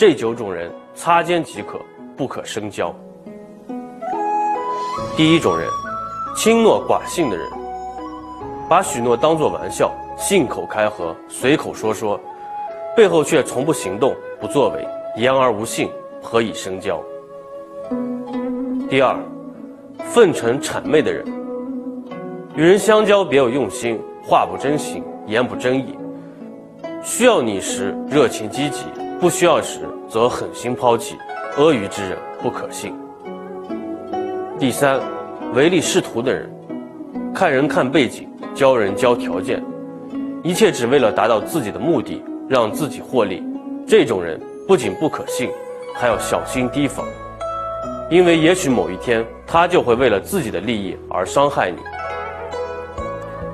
这九种人擦肩即可，不可深交。第一种人，轻诺寡信的人，把许诺当作玩笑，信口开河，随口说说，背后却从不行动、不作为，言而无信，何以深交？第二，奉承谄媚的人，与人相交别有用心，话不真心，言不真意，需要你时热情积极，不需要时则狠心抛弃，阿谀之人不可信。第三，唯利是图的人，看人看背景，教人教条件，一切只为了达到自己的目的，让自己获利。这种人不仅不可信，还要小心提防，因为也许某一天他就会为了自己的利益而伤害你。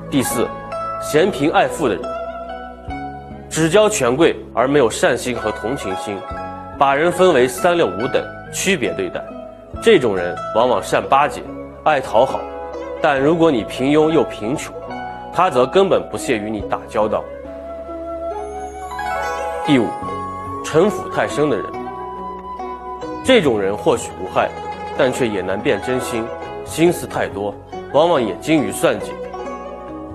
第四，嫌贫爱富的人，只交权贵而没有善心和同情心，把人分为三六五等，区别对待。这种人往往善巴结，爱讨好，但如果你平庸又贫穷，他则根本不屑与你打交道。第五，城府太深的人，这种人或许无害，但却也难辨真心，心思太多，往往也精于算计。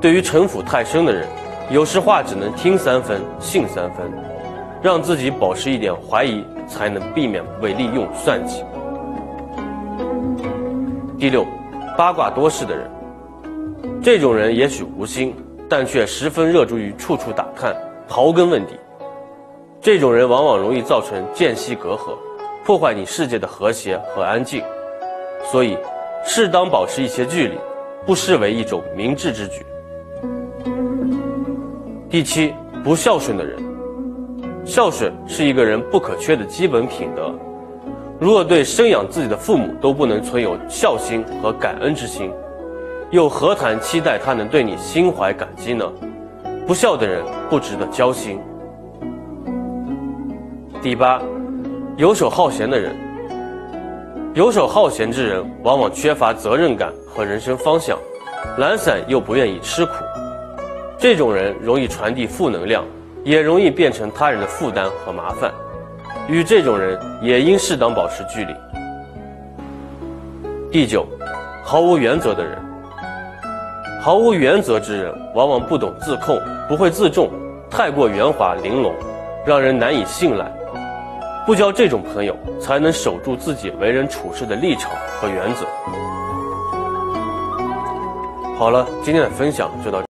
对于城府太深的人，有时话只能听三分，信三分，让自己保持一点怀疑，才能避免被利用算计。第六，八卦多事的人，这种人也许无心，但却十分热衷于处处打探、刨根问底。这种人往往容易造成间隙隔阂，破坏你世界的和谐和安静。所以，适当保持一些距离，不失为一种明智之举。第七，不孝顺的人，孝顺是一个人不可缺的基本品德。如果对生养自己的父母都不能存有孝心和感恩之心，又何谈期待他能对你心怀感激呢？不孝的人不值得交心。第八，游手好闲的人，游手好闲之人往往缺乏责任感和人生方向，懒散又不愿意吃苦，这种人容易传递负能量，也容易变成他人的负担和麻烦。与这种人也应适当保持距离。第九，毫无原则的人，毫无原则之人往往不懂自控，不会自重，太过圆滑玲珑，让人难以信赖。不交这种朋友，才能守住自己为人处事的立场和原则。好了，今天的分享就到。